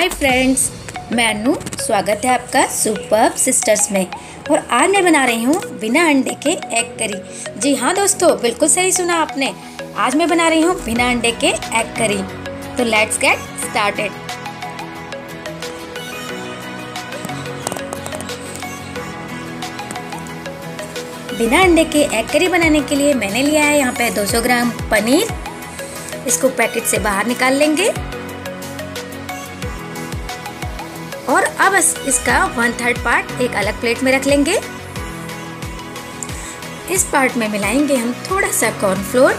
Hi friends मैं अनु स्वागत है आपका सुपर सिस्टर्स में। और आज मैं बना रही हूँ बिना अंडे के एग करी जी हाँ दोस्तों, बिल्कुल सही सुना आपने। आज मैं बना रही हूँ बिना अंडे के एग करी तो लेट्स गेट स्टार्टेड बिना अंडे के एग करी बनाने के लिए मैंने लिया है यहाँ पे 200 ग्राम पनीर। इसको पैकेट से बाहर निकाल लेंगे। और अब इसका वन थर्ड पार्ट एक अलग प्लेट में रख लेंगे। इस पार्ट में मिलाएँगे हम थोड़ा सा कॉर्नफ्लोर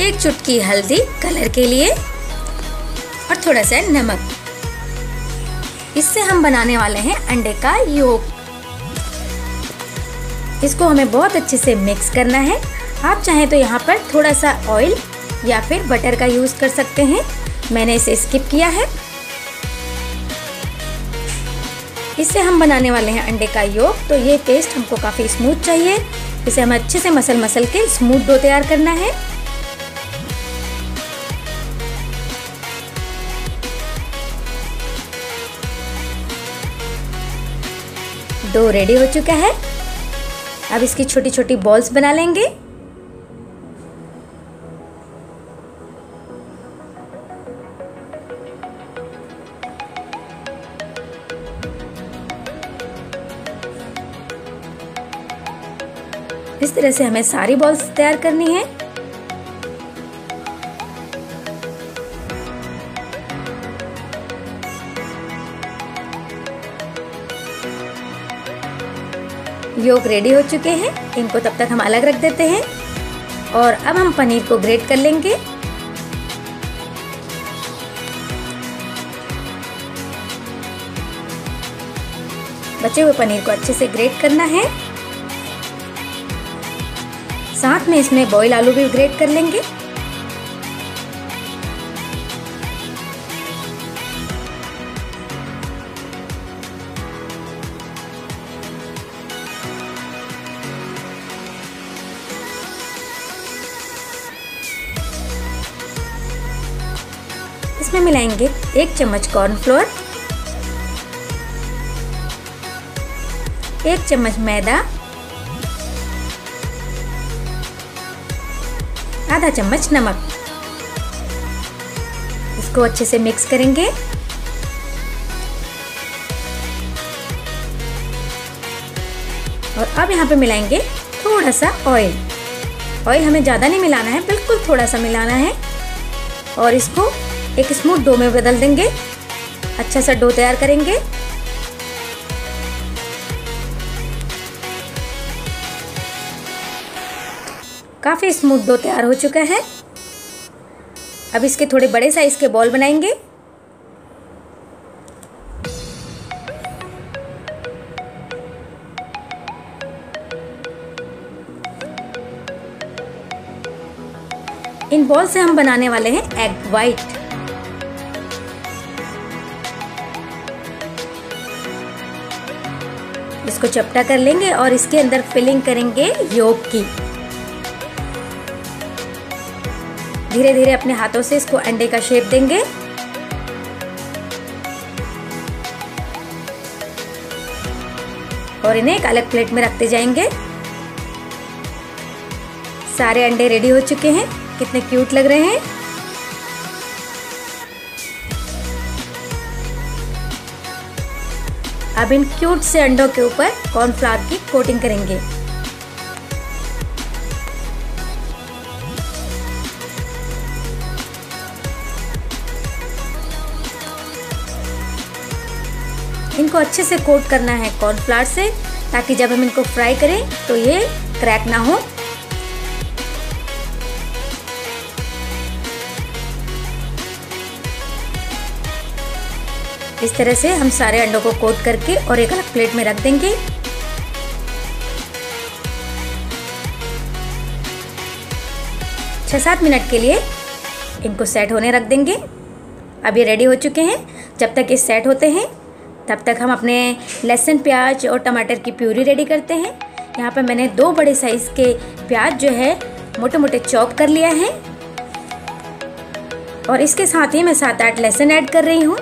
एक चुटकी हल्दी कलर के लिए और थोड़ा सा नमक। इससे हम बनाने वाले हैं अंडे का योग इसको हमें बहुत अच्छे से मिक्स करना है। आप चाहें तो यहाँ पर थोड़ा सा ऑयल या फिर बटर का यूज़ कर सकते हैं। मैंने इसे स्किप किया है। इससे हम बनाने वाले हैं अंडे का योग। तो ये पेस्ट हमको काफ़ी स्मूथ चाहिए। इसे हमें अच्छे से मसल मसल के स्मूथ डो तैयार करना है। डो रेडी हो चुका है। अब इसकी छोटी छोटी बॉल्स बना लेंगे। इस तरह से हमें सारी बॉल्स तैयार करनी है। योग रेडी हो चुके हैं। इनको तब तक हम अलग रख देते हैं। और अब हम पनीर को ग्रेट कर लेंगे। बचे हुए पनीर को अच्छे से ग्रेट करना है। साथ में इसमें बॉयल आलू भी ग्रेट कर लेंगे। इसमें मिलाएँगे एक चम्मच कॉर्नफ्लोर एक चम्मच मैदा आधा चम्मच नमक। इसको अच्छे से मिक्स करेंगे। और अब यहाँ पे मिलाएँगे थोड़ा सा ऑयल ऑयल हमें ज़्यादा नहीं मिलाना है, बिल्कुल थोड़ा सा मिलाना है। और इसको एक स्मूथ डो में बदल देंगे। अच्छा सा डो तैयार करेंगे। काफ़ी स्मूथ डो तैयार हो चुका है। अब इसके थोड़े बड़े साइज़ के बॉल बनाएँगे। इन बॉल से हम बनाने वाले हैं एग वाइट इसको चपटा कर लेंगे और इसके अंदर फिलिंग करेंगे योग की। धीरे धीरे अपने हाथों से इसको अंडे का शेप देंगे। और इन्हें एक अलग प्लेट में रखते जाएँगे। सारे अंडे रेडी हो चुके हैं। कितने क्यूट लग रहे हैं। अब इन क्यूट से अंडों के ऊपर कॉर्नफ्लावर की कोटिंग करेंगे। इनको अच्छे से कोट करना है कॉर्नफ्लावर से, ताकि जब हम इनको फ्राई करें तो ये क्रैक ना हो। इस तरह से हम सारे अंडों को कोट करके और एक अलग प्लेट में रख देंगे। छः सात मिनट के लिए इनको सेट होने रख देंगे। अब ये रेडी हो चुके हैं। जब तक ये सेट होते हैं तब तक हम अपने लहसुन, प्याज और टमाटर की प्यूरी रेडी करते हैं। यहाँ पर मैंने दो बड़े साइज़ के प्याज जो है मोटे मोटे चॉप कर लिया है। और इसके साथ ही मैं सात आठ लहसुन ऐड कर रही हूँ।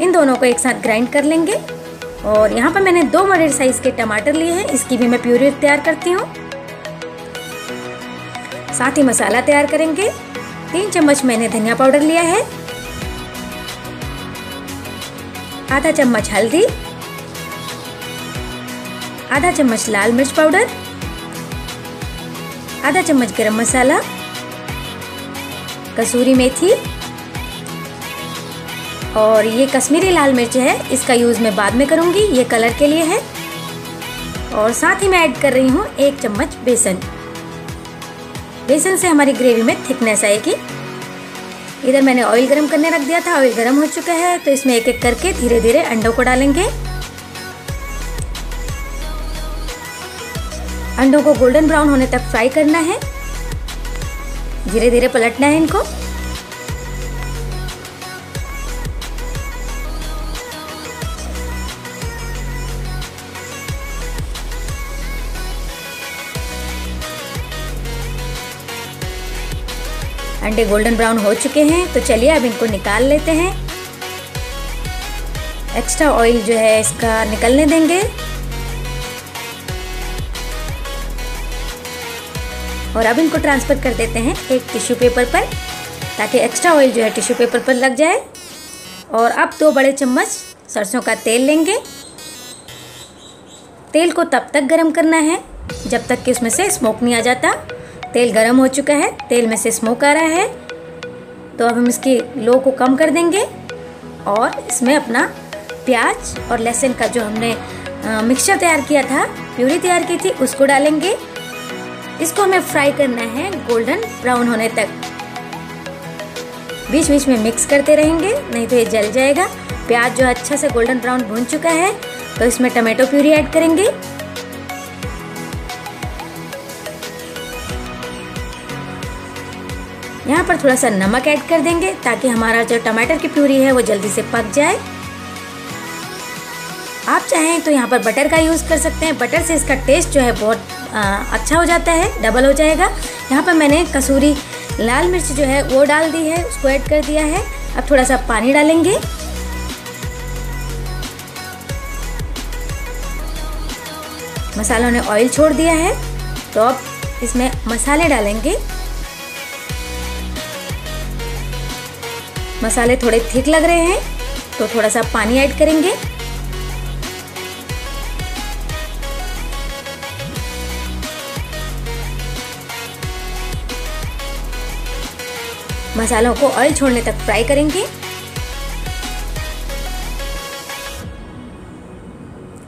इन दोनों को एक साथ ग्राइंड कर लेंगे। और यहाँ पर मैंने दो बड़े साइज़ के टमाटर लिए हैं, इसकी भी मैं प्यूरी तैयार करती हूँ। साथ ही मसाला तैयार करेंगे। तीन चम्मच मैंने धनिया पाउडर लिया है। आधा चम्मच हल्दी, आधा चम्मच लाल मिर्च पाउडर, आधा चम्मच गरम मसाला, कसूरी मेथी और ये कश्मीरी लाल मिर्च है। इसका यूज़ मैं बाद में करूँगी। ये कलर के लिए है। और साथ ही मैं ऐड कर रही हूँ एक चम्मच बेसन। बेसन से हमारी ग्रेवी में थिकनेस आएगी। इधर मैंने ऑयल गरम करने रख दिया था ऑयल गरम हो चुका है तो इसमें एक एक करके धीरे धीरे अंडों को डालेंगे। अंडों को गोल्डन ब्राउन होने तक फ्राई करना है। धीरे धीरे पलटना है इनको। अंडे गोल्डन ब्राउन हो चुके हैं तो चलिए अब इनको निकाल लेते हैं। एक्स्ट्रा ऑयल जो है इसका निकलने देंगे। और अब इनको ट्रांसफ़र कर देते हैं एक टिश्यू पेपर पर, ताकि एक्स्ट्रा ऑयल जो है टिश्यू पेपर पर लग जाए। और अब दो बड़े चम्मच सरसों का तेल लेंगे। तेल को तब तक गरम करना है, जब तक कि उसमें से स्मोक नहीं आ जाता। तेल गरम हो चुका है, तेल में से स्मोक आ रहा है। तो अब हम इसकी लो को कम कर देंगे और इसमें अपना प्याज और लहसुन का जो हमने मिक्सचर तैयार किया था, प्यूरी तैयार की थी, उसको डालेंगे। इसको हमें फ्राई करना है गोल्डन ब्राउन होने तक। बीच बीच में मिक्स करते रहेंगे, नहीं तो ये जल जाएगा। प्याज जो अच्छा से गोल्डन ब्राउन भून चुका है तो इसमें टमाटो प्यूरी ऐड करेंगे। यहाँ पर थोड़ा सा नमक ऐड कर देंगे ताकि हमारा जो टमाटर की प्यूरी है वो जल्दी से पक जाए। आप चाहें तो यहाँ पर बटर का यूज़ कर सकते हैं। बटर से इसका टेस्ट जो है बहुत आ, अच्छा हो जाता है डबल हो जाएगा। यहाँ पर मैंने कसूरी लाल मिर्च जो है वो डाल दी है उसको ऐड कर दिया है। अब थोड़ा सा पानी डालेंगे। मसालों ने ऑयल छोड़ दिया है तो अब इसमें मसाले डालेंगे। मसाले थोड़े थिक लग रहे हैं तो थोड़ा सा पानी ऐड करेंगे। मसालों को ऑयल छोड़ने तक फ्राई करेंगे।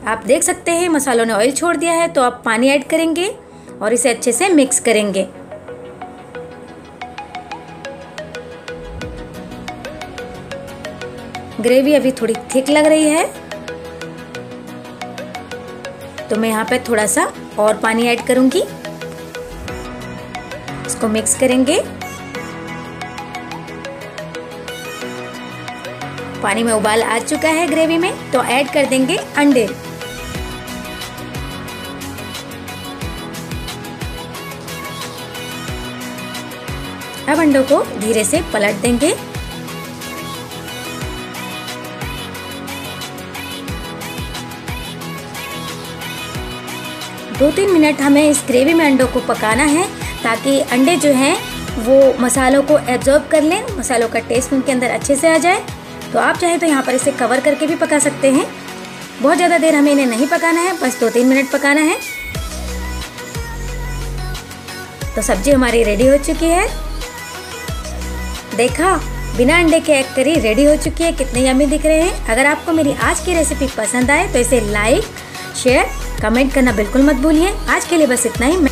आप देख सकते हैं मसालों ने ऑयल छोड़ दिया है तो आप पानी ऐड करेंगे और इसे अच्छे से मिक्स करेंगे। ग्रेवी अभी थोड़ी थिक लग रही है। तो मैं यहाँ पे थोड़ा सा और पानी ऐड करूँगी। इसको मिक्स करेंगे। पानी में उबाल आ चुका है ग्रेवी में तो ऐड कर देंगे अंडे। अब अंडों को धीरे से पलट देंगे। दो तीन मिनट हमें इस ग्रेवी में अंडों को पकाना है ताकि अंडे जो हैं, वो मसालों को एब्जॉर्ब कर लें, मसालों का टेस्ट उनके अंदर अच्छे से आ जाए। तो आप चाहें तो यहाँ पर इसे कवर करके भी पका सकते हैं। बहुत ज़्यादा देर हमें इन्हें नहीं पकाना है, बस दो तीन मिनट पकाना है। तो सब्ज़ी हमारी रेडी हो चुकी है। देखा, बिना अंडे के एग करी रेडी हो चुकी है, कितने यमी दिख रहे हैं। अगर आपको मेरी आज की रेसिपी पसंद आए तो इसे लाइक शेयर कमेंट करना बिल्कुल मत भूलिए। आज के लिए बस इतना ही।